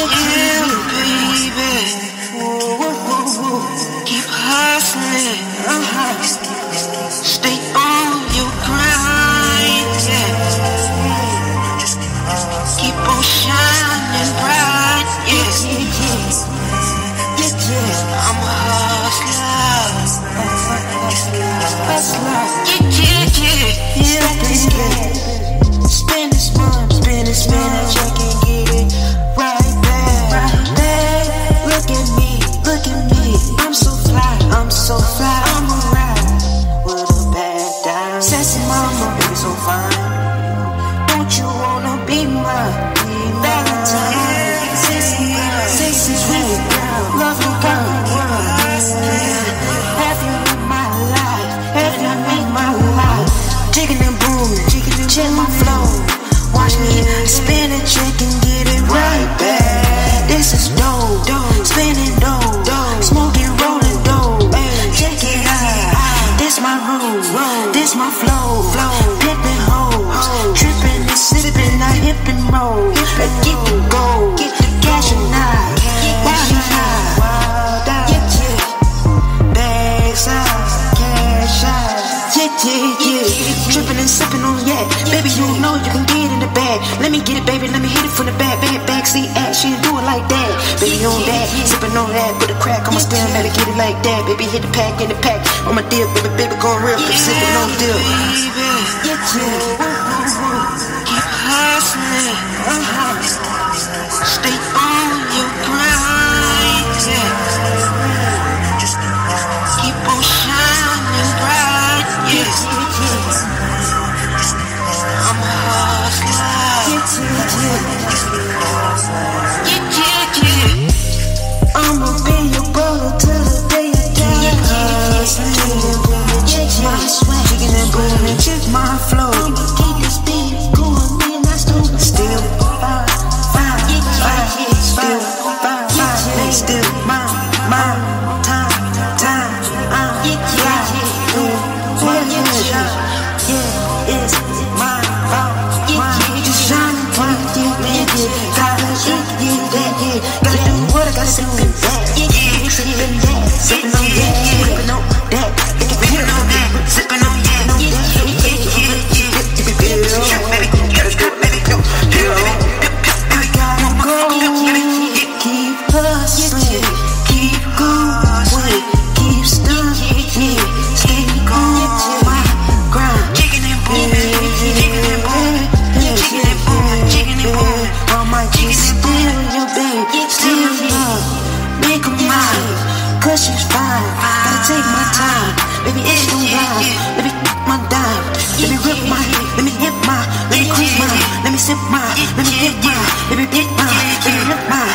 you, baby. is my flow. flow. Pimpin' hoes, tripping and sipping, I hip and roll. Hip and keep it gold. yeah, yeah. trippin' and sippin' on, yeah. Baby, you know you can get in the bag. Let me get it, baby, let me hit it from the back. Bad backseat ass, she do it like that. Baby, on that, sippin' on that. Put a crack on my stem, let it get it like that. Baby, hit the pack in the pack. On my dip, baby, baby, go real. Keep sippin' on dip. Yeah, yeah. Keep hustlin'. Uh-huh.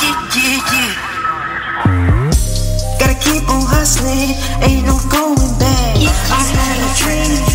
yeah, yeah, yeah. Gotta keep on hustling, ain't no going back. I had a dream.